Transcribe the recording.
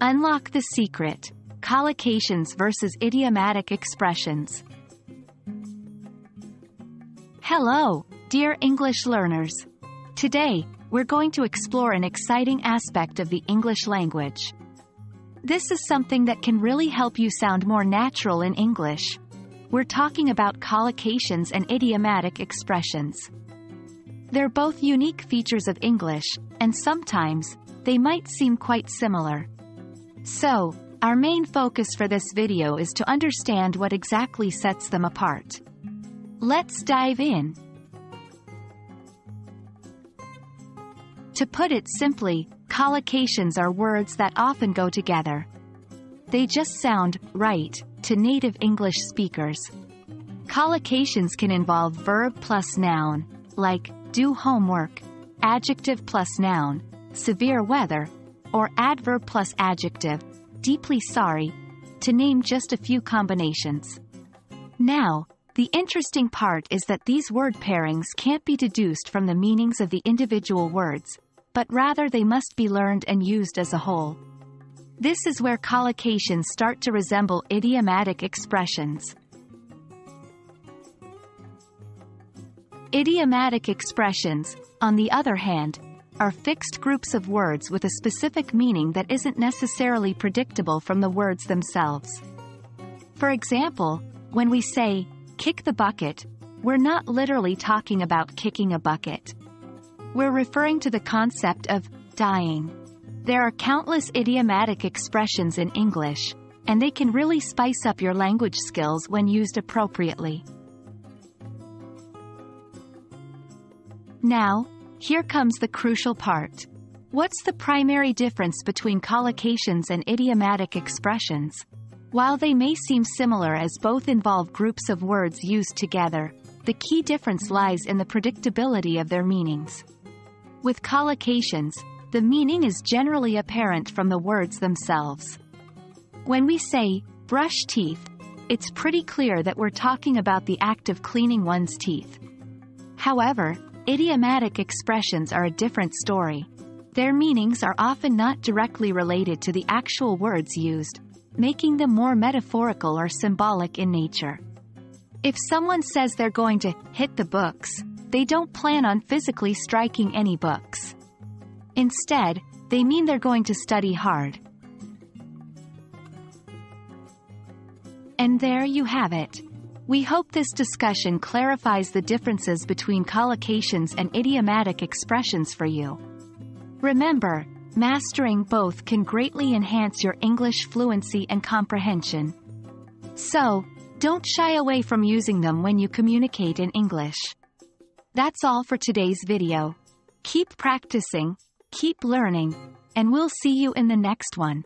Unlock the secret. Collocations versus idiomatic expressions. Hello, dear English learners. Today, we're going to explore an exciting aspect of the English language. This is something that can really help you sound more natural in English. We're talking about collocations and idiomatic expressions. They're both unique features of English, and sometimes, they might seem quite similar. So, our main focus for this video is to understand what exactly sets them apart. Let's dive in. To put it simply, collocations are words that often go together. They just sound right to native English speakers. Collocations can involve verb plus noun, like do homework, adjective plus noun, severe weather, or adverb plus adjective, deeply sorry, to name just a few combinations. Now, the interesting part is that these word pairings can't be deduced from the meanings of the individual words, but rather they must be learned and used as a whole. This is where collocations start to resemble idiomatic expressions. Idiomatic expressions, on the other hand, are fixed groups of words with a specific meaning that isn't necessarily predictable from the words themselves. For example, when we say, kick the bucket, we're not literally talking about kicking a bucket. We're referring to the concept of dying. There are countless idiomatic expressions in English, and they can really spice up your language skills when used appropriately. Now, here comes the crucial part. What's the primary difference between collocations and idiomatic expressions? While they may seem similar as both involve groups of words used together, the key difference lies in the predictability of their meanings. With collocations, the meaning is generally apparent from the words themselves. When we say, brush teeth, it's pretty clear that we're talking about the act of cleaning one's teeth. However, Idiomatic expressions are a different story. Their meanings are often not directly related to the actual words used, making them more metaphorical or symbolic in nature. If someone says they're going to hit the books, they don't plan on physically striking any books. Instead, they mean they're going to study hard. And there you have it. We hope this discussion clarifies the differences between collocations and idiomatic expressions for you. Remember, mastering both can greatly enhance your English fluency and comprehension. So, don't shy away from using them when you communicate in English. That's all for today's video. Keep practicing, keep learning, and we'll see you in the next one.